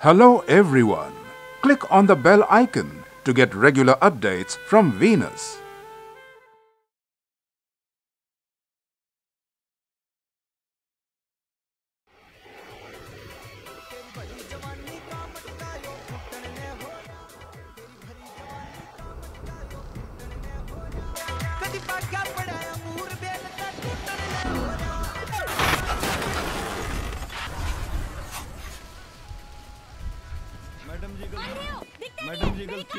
Hello everyone. Click on the bell icon to get regular updates from Venus. Got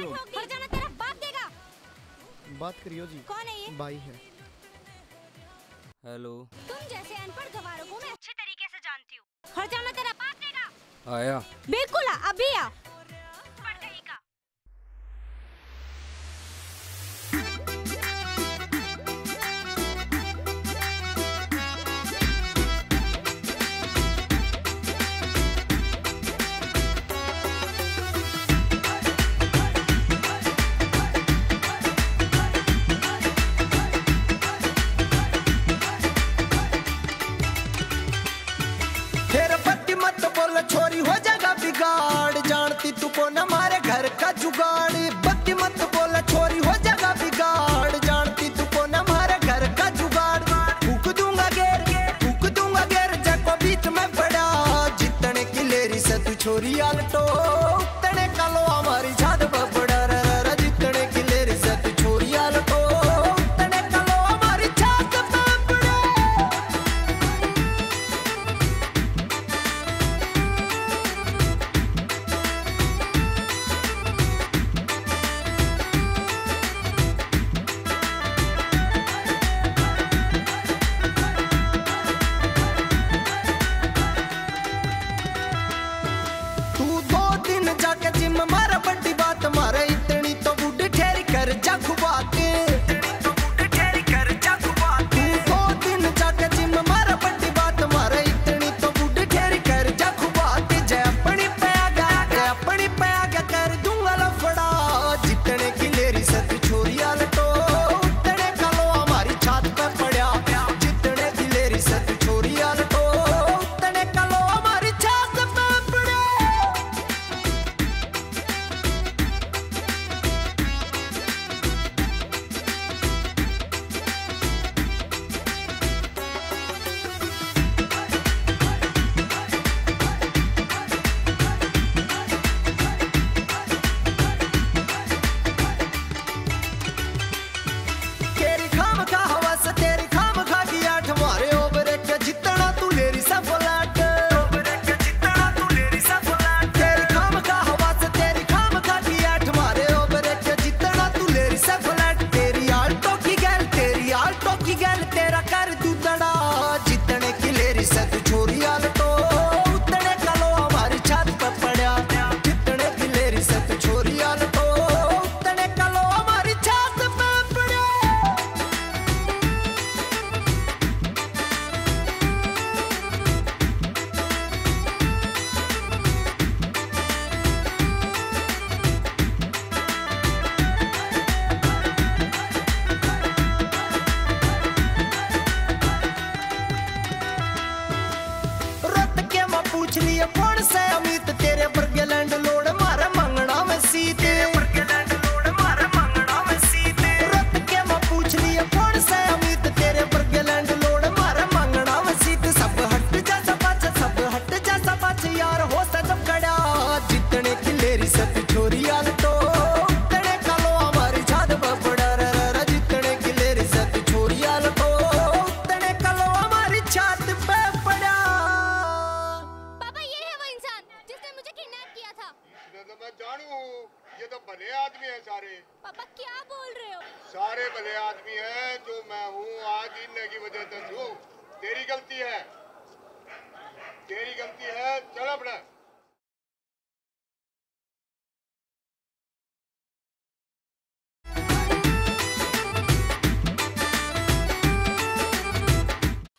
क्यों फरजाना तेरा बाप देगा। बात करियो जी। कौन है ये? भाई है। हेलो। तुम जैसे अनपढ़ गवारों को मैं अच्छे तरीके से जानती हूँ। हर जाना तेरा बाप देगा। आया। बिल्कुल अभी आ। छोरिया लटो जखवा तेरे तो भले आदमी है सारे। पापा क्या बोल रहे हो? सारे भले आदमी है जो मैं हूँ आज इन की वजह से हूँ तेरी गलती है। तेरी गलती है। चल अपना।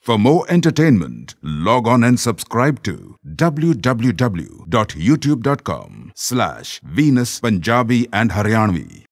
For more entertainment, log on and subscribe to www.youtube.com. slash Venus Punjabi and Haryanvi.